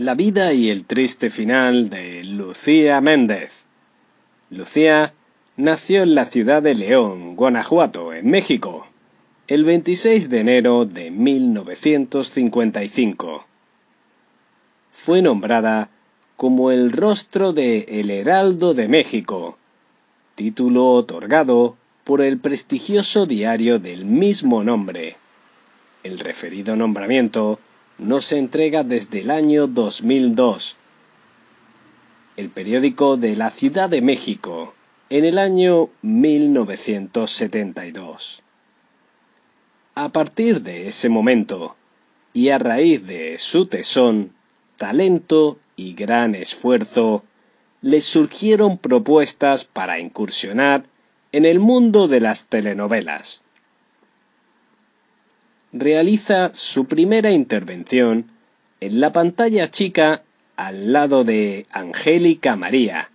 La vida y el triste final de Lucía Méndez. Lucía nació en la ciudad de León, Guanajuato, en México, el 26 de enero de 1955. Fue nombrada como el rostro de El Heraldo de México, título otorgado por el prestigioso diario del mismo nombre. El referido nombramiento no se entrega desde el año 2002. El periódico de la Ciudad de México, en el año 1972. A partir de ese momento, y a raíz de su tesón, talento y gran esfuerzo, le surgieron propuestas para incursionar en el mundo de las telenovelas realiza su primera intervención en la pantalla chica al lado de Angélica María,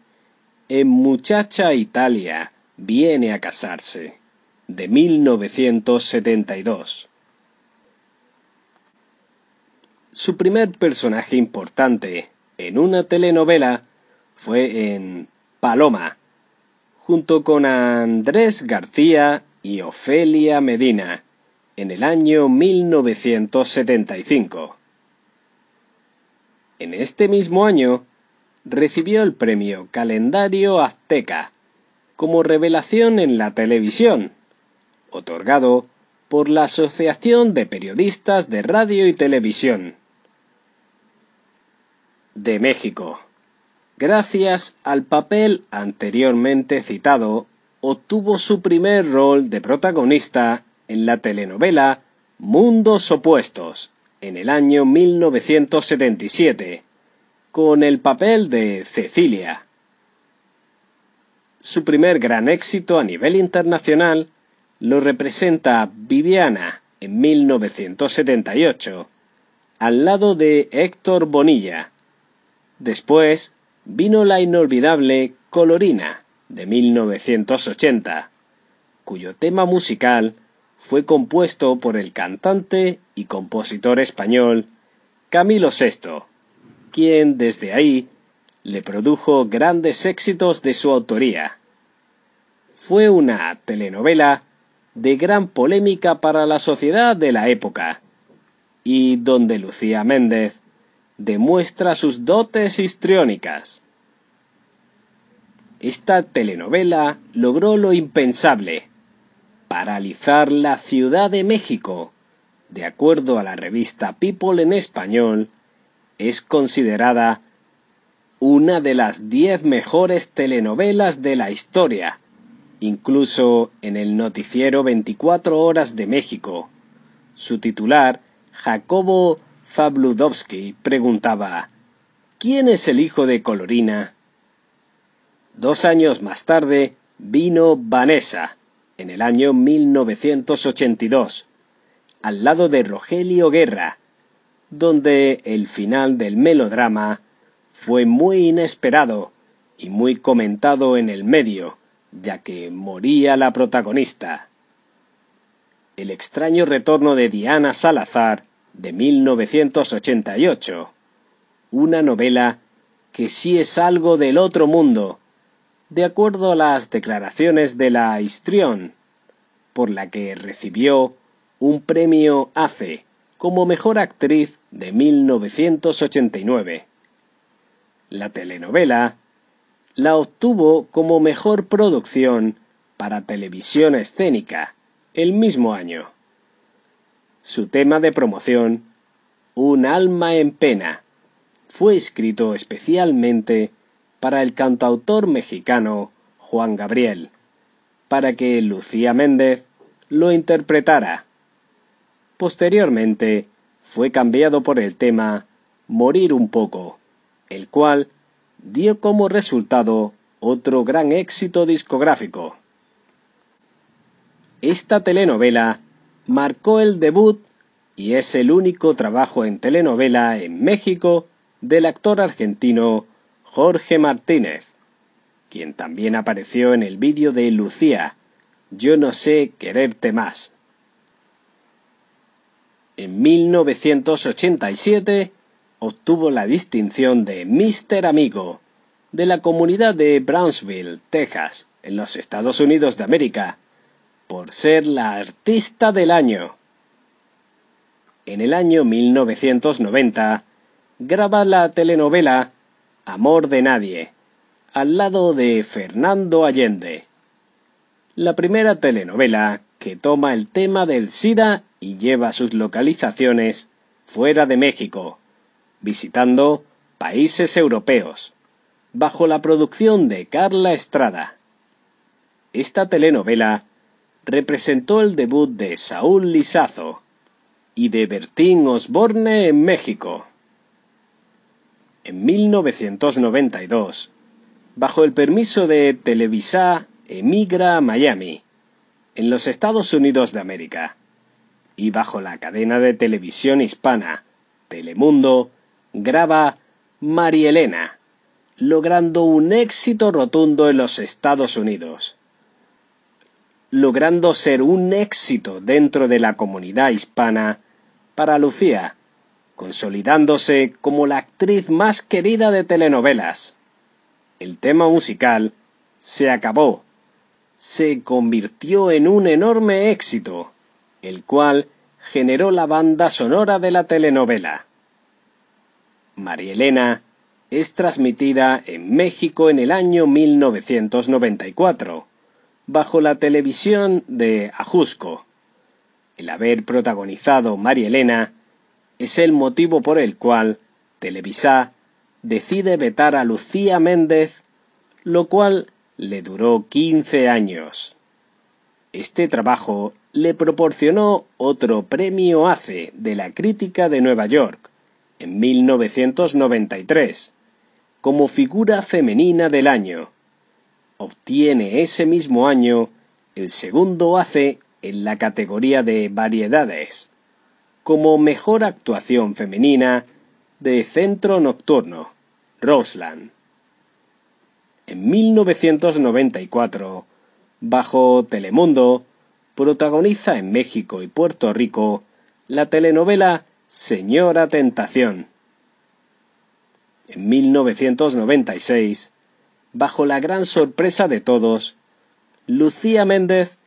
en Muchacha Italia viene a casarse, de 1972. Su primer personaje importante en una telenovela fue en Paloma, junto con Andrés García y Ofelia Medina, en el año 1975. En este mismo año recibió el premio Calendario Azteca como revelación en la televisión, otorgado por la Asociación de Periodistas de Radio y Televisión de México. Gracias al papel anteriormente citado, obtuvo su primer rol de protagonista en la telenovela Mundos Opuestos, en el año 1977, con el papel de Cecilia. Su primer gran éxito a nivel internacional lo representa Viviana en 1978, al lado de Héctor Bonilla. Después vino la inolvidable Colorina de 1980, cuyo tema musical fue compuesto por el cantante y compositor español Camilo VI, quien desde ahí le produjo grandes éxitos de su autoría. Fue una telenovela de gran polémica para la sociedad de la época, y donde Lucía Méndez demuestra sus dotes histriónicas. Esta telenovela logró lo impensable, paralizar la Ciudad de México, de acuerdo a la revista People en español, es considerada una de las diez mejores telenovelas de la historia. Incluso en el noticiero 24 horas de México, su titular, Jacobo Zabludovsky, preguntaba ¿Quién es el hijo de Colorina? Dos años más tarde vino Vanessa, en el año 1982, al lado de Rogelio Guerra, donde el final del melodrama fue muy inesperado y muy comentado en el medio, ya que moría la protagonista. El extraño retorno de Diana Salazar de 1988, una novela que sí es algo del otro mundo, de acuerdo a las declaraciones de la histrión, por la que recibió un premio ACE como mejor actriz de 1989. La telenovela la obtuvo como mejor producción para televisión escénica el mismo año. Su tema de promoción, Un alma en pena, fue escrito especialmente para el cantautor mexicano Juan Gabriel, para que Lucía Méndez lo interpretara. Posteriormente fue cambiado por el tema Morir un poco, el cual dio como resultado otro gran éxito discográfico. Esta telenovela marcó el debut y es el único trabajo en telenovela en México del actor argentino Jorge Martínez, quien también apareció en el vídeo de Lucía, Yo no sé quererte más. En 1987 obtuvo la distinción de Mister Amigo de la comunidad de Brownsville, Texas, en los Estados Unidos de América, por ser la artista del año. En el año 1990 graba la telenovela Amor de Nadie, al lado de Fernando Allende. La primera telenovela que toma el tema del SIDA y lleva sus localizaciones fuera de México, visitando países europeos, bajo la producción de Carla Estrada. Esta telenovela representó el debut de Saúl Lizazo y de Bertín Osborne en México. En 1992, bajo el permiso de Televisa, emigra a Miami, en los Estados Unidos de América, y bajo la cadena de televisión hispana Telemundo, graba Marielena, logrando un éxito rotundo en los Estados Unidos. Logrando ser un éxito dentro de la comunidad hispana para Lucía, consolidándose como la actriz más querida de telenovelas. El tema musical se acabó, se convirtió en un enorme éxito, el cual generó la banda sonora de la telenovela. María Elena es transmitida en México en el año 1994 bajo la televisión de Ajusco. El haber protagonizado María Elena es el motivo por el cual Televisa decide vetar a Lucía Méndez, lo cual le duró 15 años. Este trabajo le proporcionó otro premio ACE de la crítica de Nueva York en 1993 como figura femenina del año obtiene ese mismo año el segundo ACE en la categoría de variedades, como mejor actuación femenina de Centro Nocturno, Roseland. En 1994, bajo Telemundo, protagoniza en México y Puerto Rico la telenovela Señora Tentación. En 1996 bajo la gran sorpresa de todos, Lucía Méndez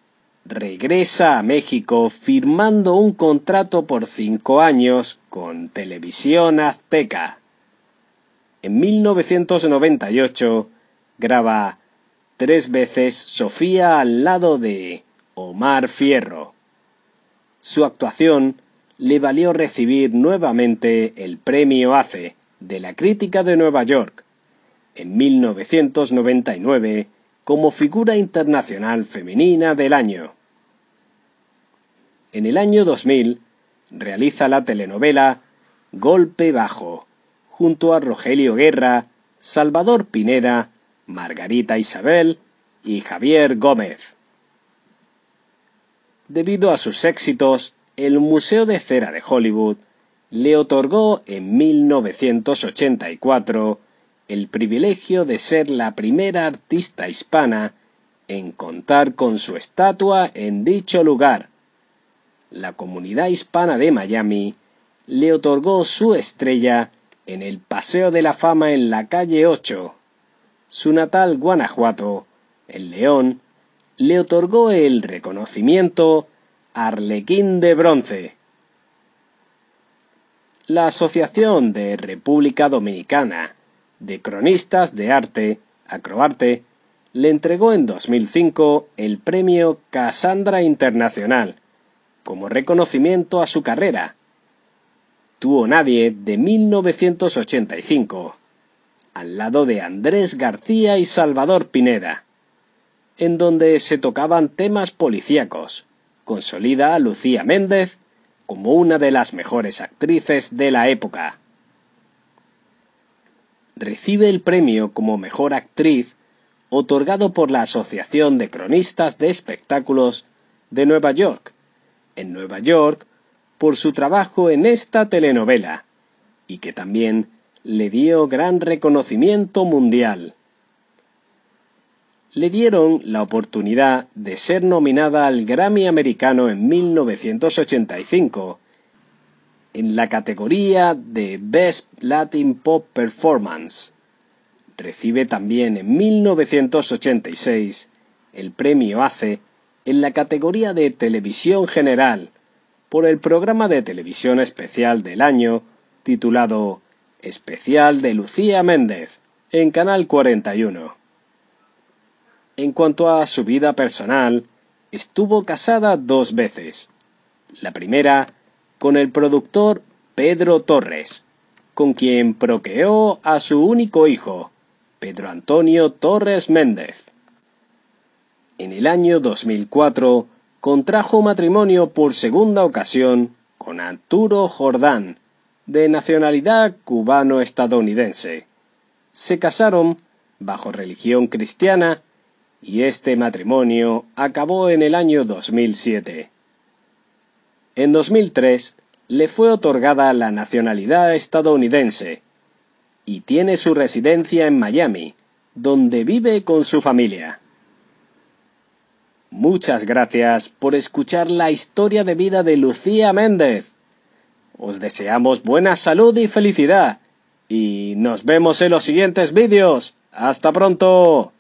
regresa a México firmando un contrato por cinco años con Televisión Azteca. En 1998 graba tres veces Sofía al lado de Omar Fierro. Su actuación le valió recibir nuevamente el premio ACE de la crítica de Nueva York en 1999 como figura internacional femenina del año. En el año 2000 realiza la telenovela Golpe Bajo, junto a Rogelio Guerra, Salvador Pineda, Margarita Isabel y Javier Gómez. Debido a sus éxitos, el Museo de Cera de Hollywood le otorgó en 1984 el privilegio de ser la primera artista hispana en contar con su estatua en dicho lugar. La comunidad hispana de Miami le otorgó su estrella en el Paseo de la Fama en la calle 8. Su natal Guanajuato, el León, le otorgó el reconocimiento Arlequín de Bronce. La Asociación de República Dominicana de cronistas de arte, Acroarte, le entregó en 2005 el premio Cassandra Internacional como reconocimiento a su carrera. Tuvo Nadie de 1985, al lado de Andrés García y Salvador Pineda, en donde se tocaban temas policíacos. Consolida a Lucía Méndez como una de las mejores actrices de la época recibe el premio como mejor actriz otorgado por la Asociación de Cronistas de Espectáculos de Nueva York, en Nueva York, por su trabajo en esta telenovela, y que también le dio gran reconocimiento mundial. Le dieron la oportunidad de ser nominada al Grammy americano en 1985 en la categoría de Best Latin Pop Performance. Recibe también en 1986 el premio ACE en la categoría de Televisión General por el programa de televisión especial del año titulado Especial de Lucía Méndez en Canal 41. En cuanto a su vida personal, estuvo casada dos veces. La primera con el productor Pedro Torres, con quien procreó a su único hijo, Pedro Antonio Torres Méndez. En el año 2004 contrajo matrimonio por segunda ocasión con Arturo Jordán, de nacionalidad cubano-estadounidense. Se casaron bajo religión cristiana y este matrimonio acabó en el año 2007. En 2003 le fue otorgada la nacionalidad estadounidense y tiene su residencia en Miami, donde vive con su familia. Muchas gracias por escuchar la historia de vida de Lucía Méndez. Os deseamos buena salud y felicidad. Y nos vemos en los siguientes vídeos. Hasta pronto.